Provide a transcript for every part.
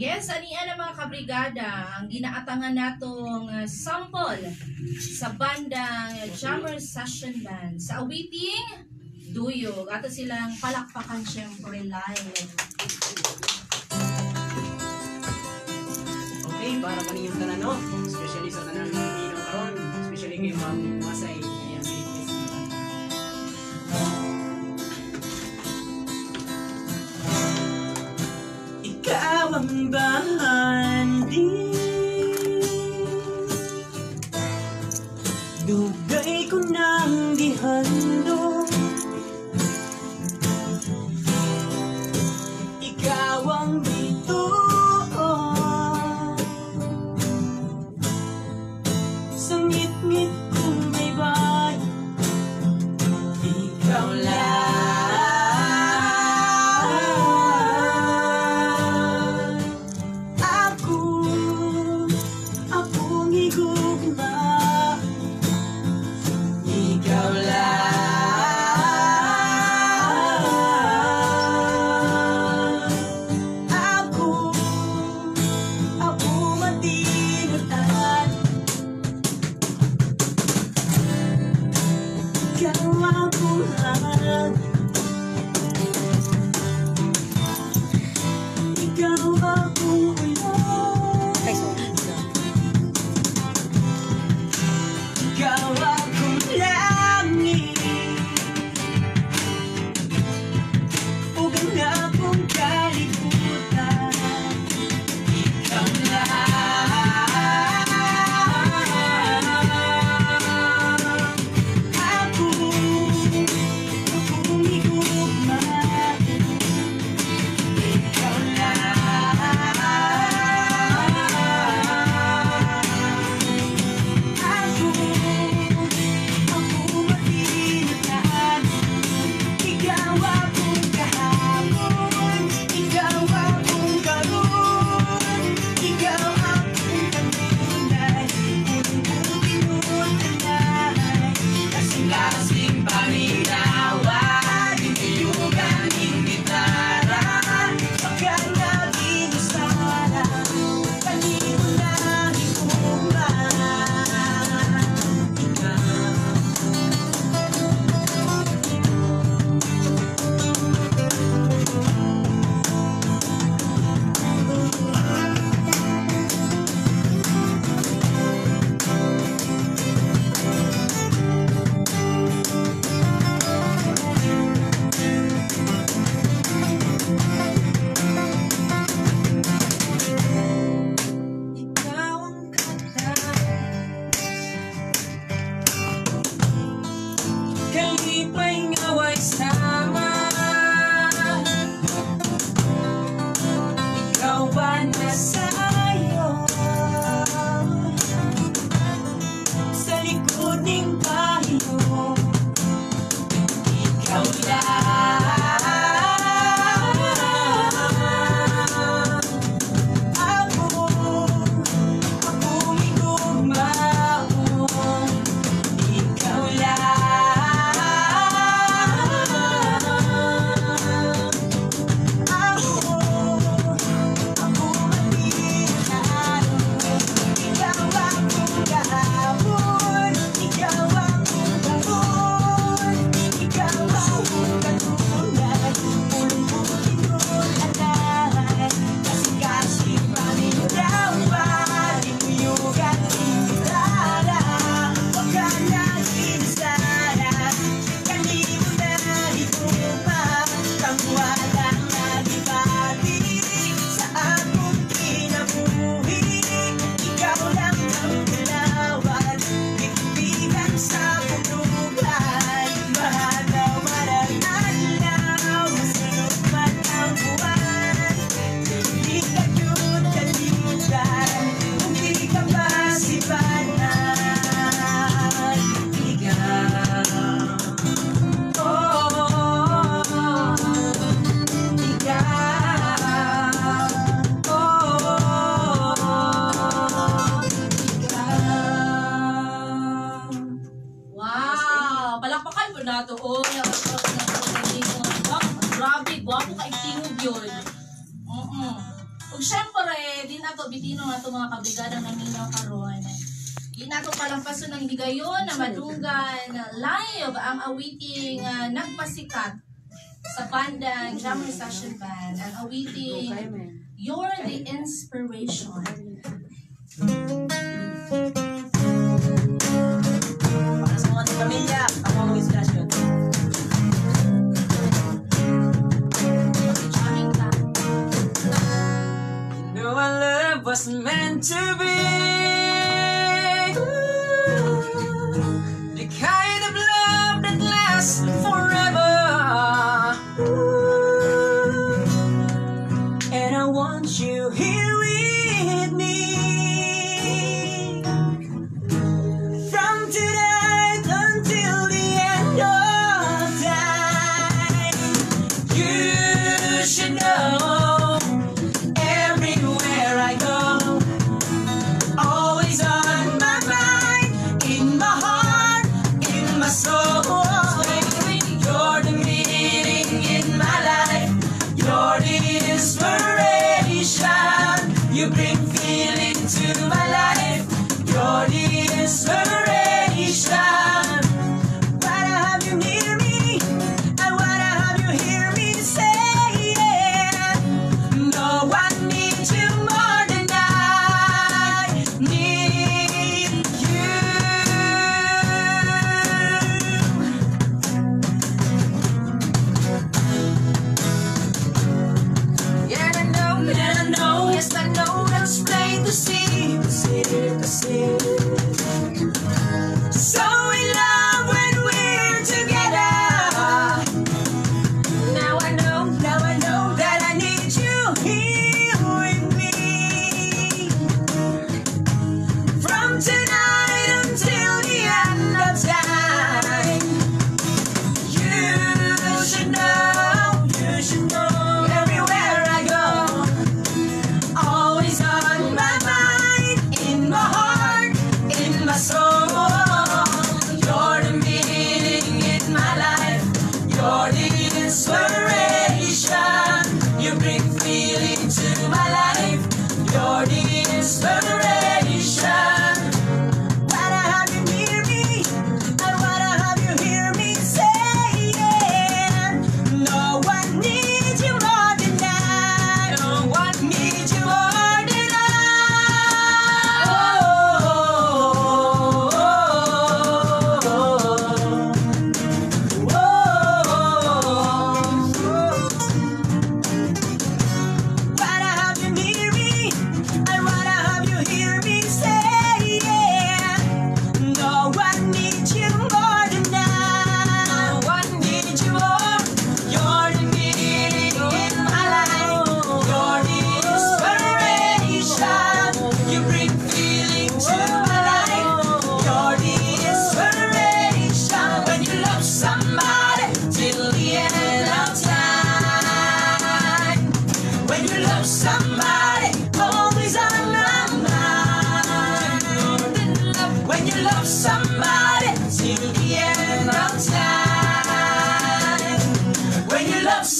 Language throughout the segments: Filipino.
Yes, aniya na mga kabrigada, ang ginaatangan natong uh, sample sa bandang Jammer Session Band. Sa awiting, Duyog. Ato silang palakpakan syempre live. Okay, para kaniyong tanan, no? Especially sa tanan ng Pilipino karon, especially kay Ma'am Masay, some meat, meat. aku harap morning. bigadan ng ninyo karon. Ginato palampason ng higayon na madunggan live ang awiting uh, nagpasikat sa bandang Jam Session Band. Ang awiting You're the Inspiration. see, I.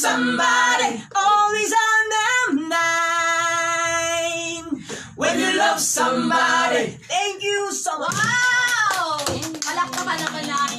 somebody, always on their mind. When you love somebody, thank you so much. Wow! Palakpakan naman natin.